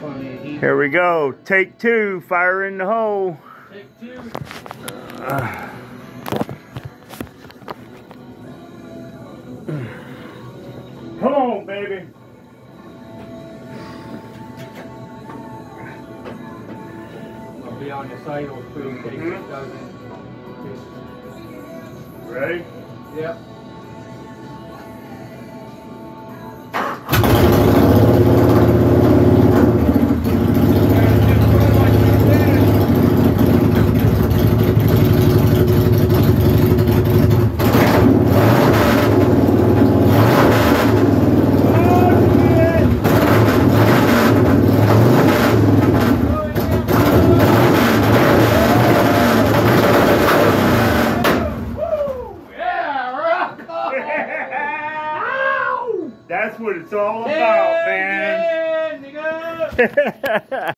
funny. Here we go. Take two. Fire in the hole. Take two. Come on, baby. I'll be on the side of two in case Mhm. Ready? Yep. That's what it's all about, man. Yeah, nigga!